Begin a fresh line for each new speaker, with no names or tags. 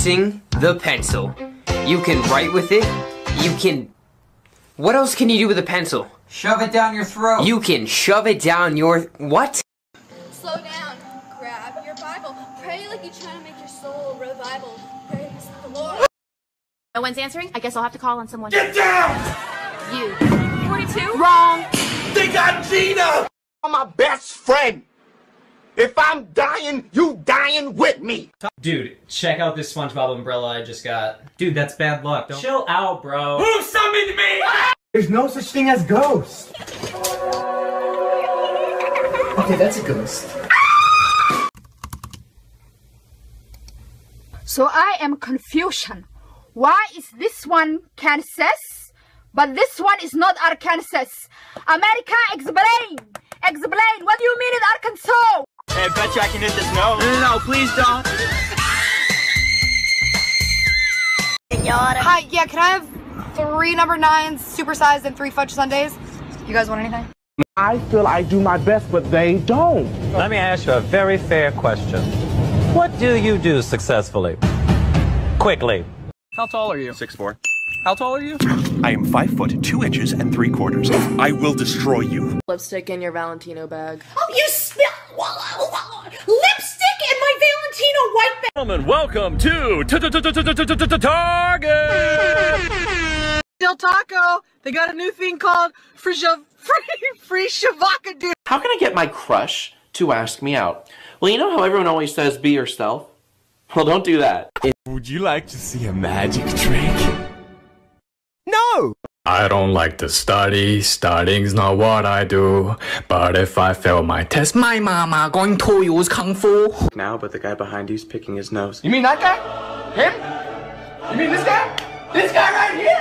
using the pencil. You can write with it. You can. What else can you do with a pencil?
Shove it down your throat.
You can shove it down your. What?
Slow down. Grab your Bible. Pray like you're trying to make your soul revival. Praise the Lord.
No one's answering? I guess I'll have to call on someone.
Get down!
You. 42? Wrong.
They got Gina! I'm my best friend. If I'm dying, you dying with me.
Dude, check out this SpongeBob umbrella I just got.
Dude, that's bad luck. Don't
Chill out, bro.
Who summoned me?
There's no such thing as ghosts. Okay, that's a ghost.
So I am confusion. Why is this one Kansas, but this one is not Arkansas? America, explain! Explain! What do you mean in Arkansas?
Hey, I bet you I can hit this note. No, no, no, please don't.
Hi, yeah, can I have three number nines, supersized, and three fudge sundaes? You guys want anything?
I feel I do my best, but they don't.
Let me ask you a very fair question. What do you do successfully? Quickly.
How tall are you?
Six four.
How tall are you?
I am five foot two inches and three quarters. I will destroy you.
Lipstick in your Valentino bag.
Oh, you smell lipstick in my Valentino white bag.
Gentlemen, welcome to Target.
Del Taco, they got a new thing called free free shavaka dude.
How can I get my crush to ask me out? Well, you know how everyone always says be yourself? Well, don't do that.
Would you like to see a magic trick?
No!
I don't like to study, studying's not what I do. But if I fail my test, my mama going to use kung fu.
Now, but the guy behind you's picking his nose.
You mean that guy? Him? You mean this guy? This guy?